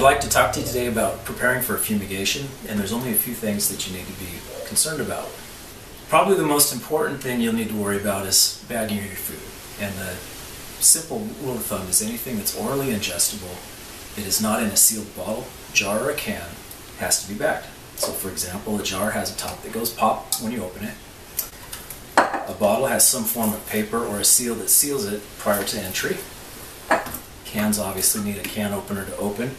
I'd like to talk to you today about preparing for fumigation, and there's only a few things that you need to be concerned about. Probably the most important thing you'll need to worry about is bagging your food. And the simple rule of thumb is anything that's orally ingestible, it is not in a sealed bottle, jar, or a can, has to be bagged. So for example, a jar has a top that goes pop when you open it. A bottle has some form of paper or a seal that seals it prior to entry. Cans obviously need a can opener to open.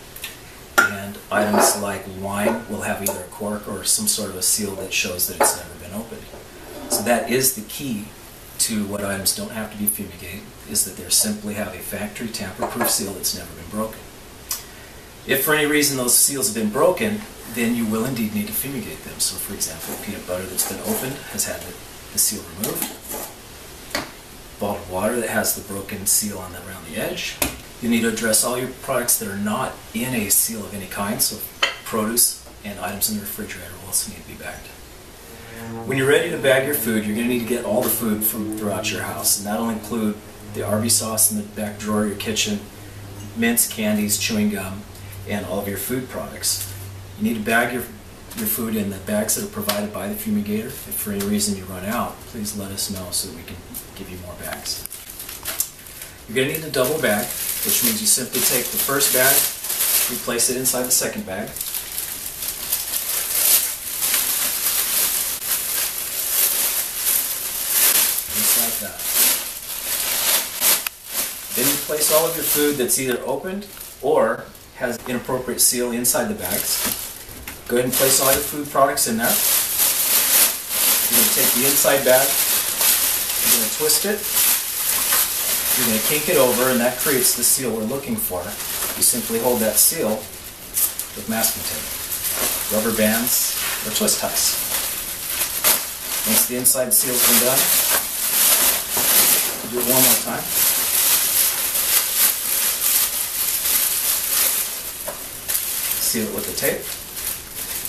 And items like wine will have either a cork or some sort of a seal that shows that it's never been opened. So that is the key to what items don't have to be fumigated, is that they simply have a factory tamper-proof seal that's never been broken. If for any reason those seals have been broken, then you will indeed need to fumigate them. So for example, peanut butter that's been opened has had the, the seal removed. Bottled water that has the broken seal on the, around the edge. You need to address all your products that are not in a seal of any kind, so produce and items in the refrigerator will also need to be bagged. When you're ready to bag your food, you're going to need to get all the food from throughout your house, and that'll include the Arby's sauce in the back drawer of your kitchen, mints, candies, chewing gum, and all of your food products. You need to bag your, your food in the bags that are provided by the fumigator. If for any reason you run out, please let us know so we can give you more bags. You're going to need a double bag, which means you simply take the first bag, replace it inside the second bag, just like that. Then you place all of your food that's either opened or has inappropriate seal inside the bags. Go ahead and place all your food products in there. You're going to take the inside bag, you're going to twist it, you're going to kink it over, and that creates the seal we're looking for. You simply hold that seal with masking tape, rubber bands, or twist ties. Once the inside seal's been done, do it one more time. Seal it with the tape.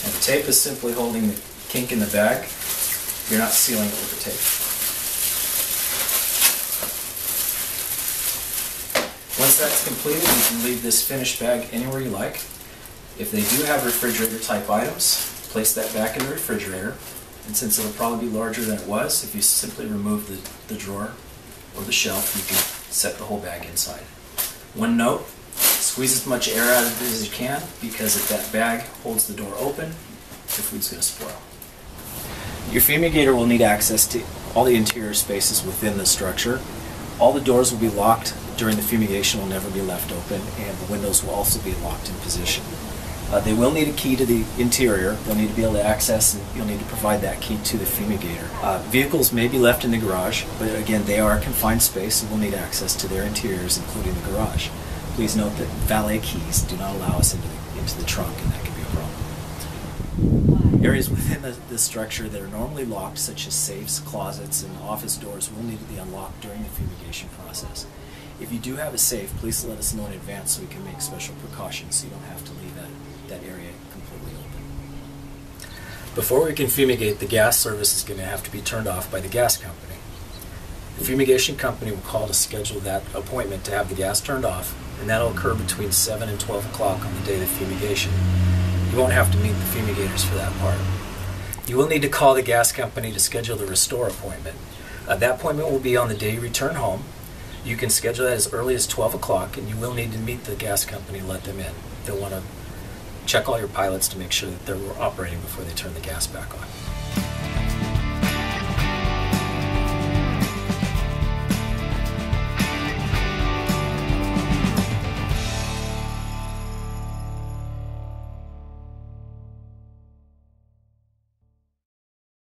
And the tape is simply holding the kink in the bag. You're not sealing it with the tape. Once that's completed, you can leave this finished bag anywhere you like. If they do have refrigerator type items, place that back in the refrigerator. And since it'll probably be larger than it was, if you simply remove the, the drawer or the shelf, you can set the whole bag inside. One note, squeeze as much air out of it as you can because if that bag holds the door open, your food's going to spoil. Your fumigator will need access to all the interior spaces within the structure. All the doors will be locked during the fumigation will never be left open and the windows will also be locked in position. Uh, they will need a key to the interior. They'll need to be able to access, and you'll need to provide that key to the fumigator. Uh, vehicles may be left in the garage, but again, they are a confined space and will need access to their interiors, including the garage. Please note that valet keys do not allow us into the, into the trunk, and that can be a problem. Areas within the, the structure that are normally locked, such as safes, closets, and office doors, will need to be unlocked during the fumigation process. If you do have a safe, please let us know in advance so we can make special precautions so you don't have to leave that that area completely open. Before we can fumigate, the gas service is going to have to be turned off by the gas company. The fumigation company will call to schedule that appointment to have the gas turned off, and that'll occur between 7 and 12 o'clock on the day of the fumigation. You won't have to meet the fumigators for that part. You will need to call the gas company to schedule the restore appointment. Uh, that appointment will be on the day you return home. You can schedule that as early as 12 o'clock, and you will need to meet the gas company let them in. They'll want to check all your pilots to make sure that they're operating before they turn the gas back on.